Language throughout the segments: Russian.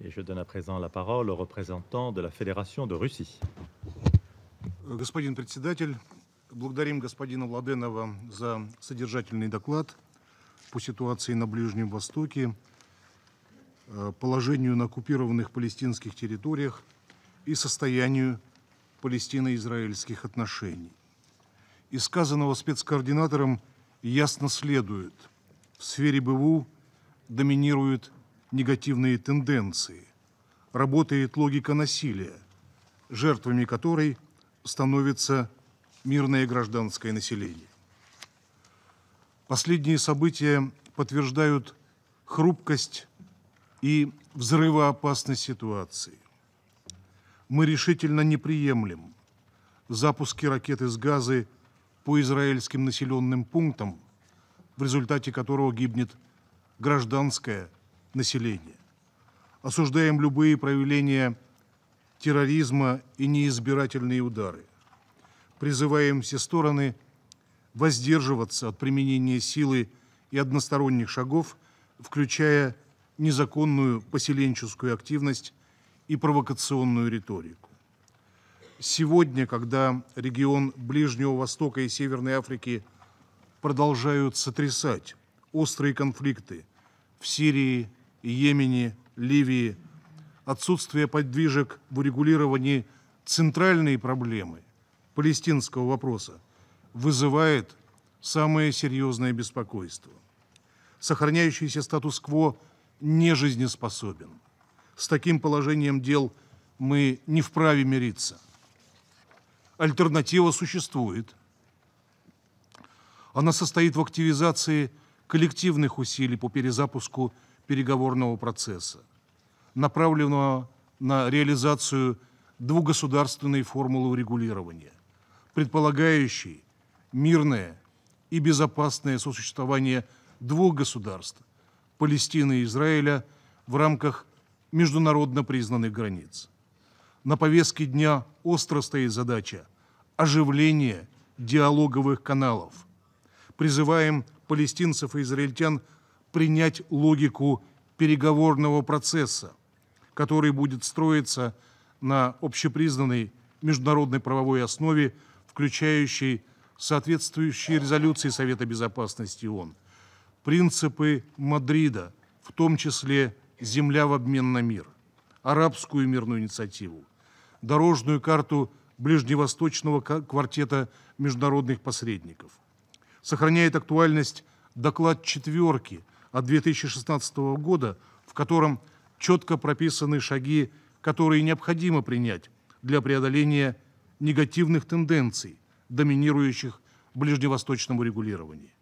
Et je donne à présent la parole au représentant de la Fédération de Russie. Господин председатель, благодарим господина Владенова за содержательный доклад по ситуации на Ближнем Востоке, э, положению на оккупированных палестинских территориях и состоянию палестино-израильских отношений. Из сказанного спецкоординатором ясно следует, в сфере БВУ доминируют негативные тенденции, работает логика насилия, жертвами которой становится мирное гражданское население. Последние события подтверждают хрупкость и взрывоопасность ситуации. Мы решительно не приемлем запуски ракет из Газы по израильским населенным пунктам, в результате которого гибнет гражданское население. Осуждаем любые проявления терроризма и неизбирательные удары. Призываем все стороны воздерживаться от применения силы и односторонних шагов, включая незаконную поселенческую активность и провокационную риторику. Сегодня, когда регион Ближнего Востока и Северной Африки продолжают сотрясать острые конфликты в Сирии, Йемене, Ливии, отсутствие подвижек в урегулировании центральной проблемы палестинского вопроса вызывает самое серьезное беспокойство. Сохраняющийся статус-кво не жизнеспособен. С таким положением дел мы не вправе мириться. Альтернатива существует. Она состоит в активизации коллективных усилий по перезапуску переговорного процесса, направленного на реализацию двугосударственной формулы урегулирования, предполагающей мирное и безопасное сосуществование двух государств – Палестины и Израиля в рамках международно признанных границ. На повестке дня остро стоит задача оживления диалоговых каналов. Призываем палестинцев и израильтян принять логику переговорного процесса, который будет строиться на общепризнанной международной правовой основе, включающей соответствующие резолюции Совета Безопасности ООН, принципы Мадрида, в том числе «Земля в обмен на мир», арабскую мирную инициативу, дорожную карту Ближневосточного квартета международных посредников. Сохраняет актуальность доклад «четверки» от 2016 года, в котором четко прописаны шаги, которые необходимо принять для преодоления негативных тенденций, доминирующих в ближневосточном урегулировании.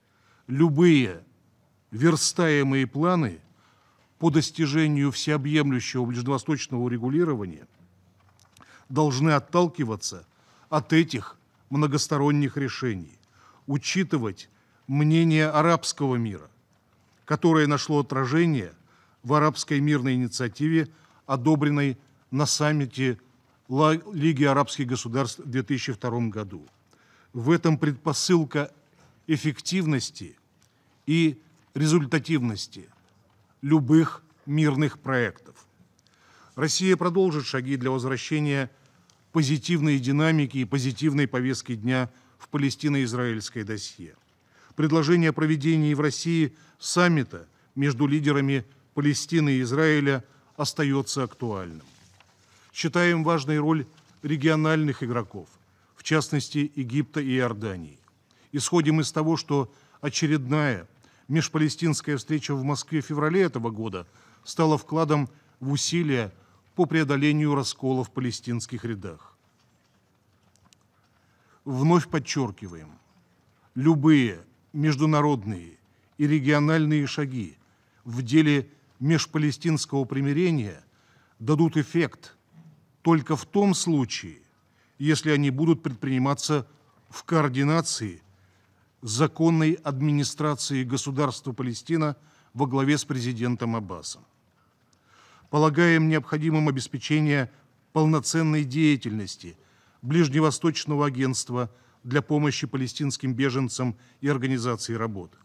Любые верстаемые планы по достижению всеобъемлющего ближневосточного урегулирования должны отталкиваться от этих многосторонних решений, учитывать мнение арабского мира, которое нашло отражение в арабской мирной инициативе, одобренной на саммите Лиги арабских государств в 2002 году. В этом предпосылка эффективности и результативности любых мирных проектов. Россия продолжит шаги для возвращения позитивной динамики и позитивной повестки дня в палестино-израильское досье. Предложение о проведении в России саммита между лидерами Палестины и Израиля остается актуальным. Считаем важной роль региональных игроков, в частности Египта и Иордании. Исходим из того, что очередная межпалестинская встреча в Москве в феврале этого года стала вкладом в усилия по преодолению раскола в палестинских рядах. Вновь подчеркиваем, любые международные и региональные шаги в деле межпалестинского примирения дадут эффект только в том случае, если они будут предприниматься в координации с законной администрацией государства Палестина во главе с президентом Аббасом. Полагаем необходимым обеспечение полноценной деятельности Ближневосточного агентства – для помощи палестинским беженцам и организации работ.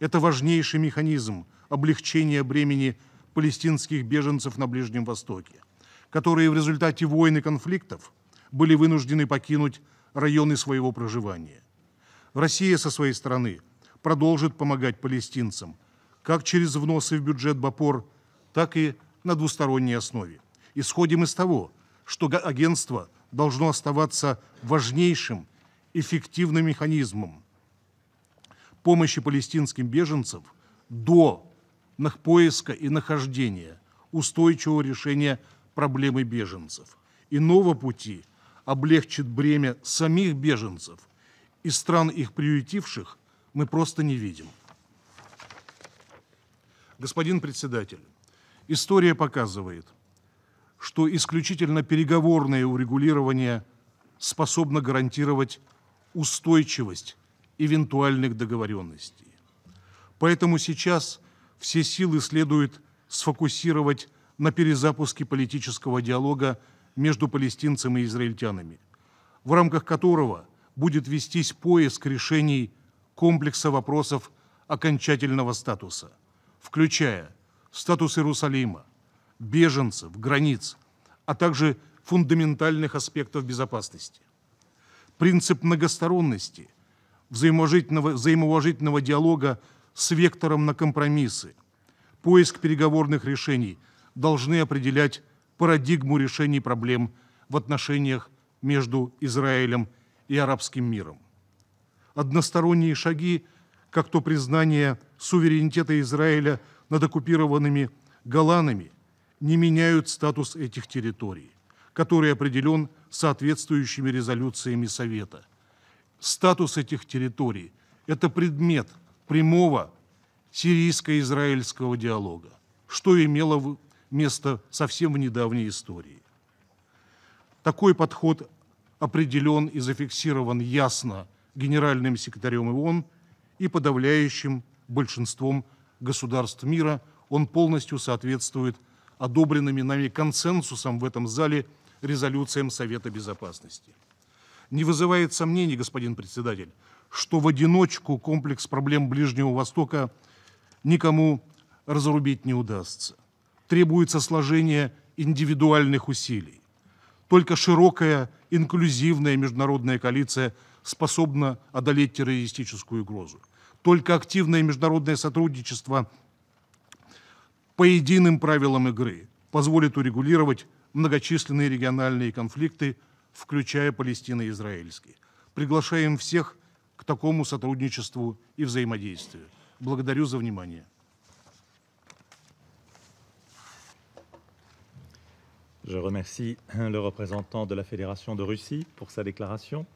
Это важнейший механизм облегчения бремени палестинских беженцев на Ближнем Востоке, которые в результате войн и конфликтов были вынуждены покинуть районы своего проживания. Россия со своей стороны продолжит помогать палестинцам как через вносы в бюджет БАПОР, так и на двусторонней основе. Исходим из того, что агентство должно оставаться важнейшим эффективным механизмом помощи палестинским беженцам до поиска и нахождения устойчивого решения проблемы беженцев. Иного пути облегчит бремя самих беженцев и стран их приютивших мы просто не видим. Господин председатель, история показывает, что исключительно переговорное урегулирование способно гарантировать устойчивость эвентуальных договоренностей. Поэтому сейчас все силы следует сфокусировать на перезапуске политического диалога между палестинцами и израильтянами, в рамках которого будет вестись поиск решений комплекса вопросов окончательного статуса, включая статус Иерусалима, беженцев, границ, а также фундаментальных аспектов безопасности. Принцип многосторонности, взаимоуважительного, взаимоуважительного диалога с вектором на компромиссы, поиск переговорных решений должны определять парадигму решений проблем в отношениях между Израилем и арабским миром. Односторонние шаги, как то признание суверенитета Израиля над оккупированными Голанами, не меняют статус этих территорий, который определен соответствующими резолюциями Совета. Статус этих территорий – это предмет прямого сирийско-израильского диалога, что имело место совсем в недавней истории. Такой подход определен и зафиксирован ясно генеральным секретарем ООН и подавляющим большинством государств мира. Он полностью соответствует одобренными нами консенсусом в этом зале резолюциям Совета Безопасности. Не вызывает сомнений, господин председатель, что в одиночку комплекс проблем Ближнего Востока никому разрубить не удастся. Требуется сложение индивидуальных усилий. Только широкая, инклюзивная международная коалиция способна одолеть террористическую угрозу. Только активное международное сотрудничество по единым правилам игры позволит урегулировать многочисленные региональные конфликты, включая палестино-израильский. Приглашаем всех к такому сотрудничеству и взаимодействию. Благодарю за внимание. Je remercie le représentant de la Fédération de Russie pour sa déclaration.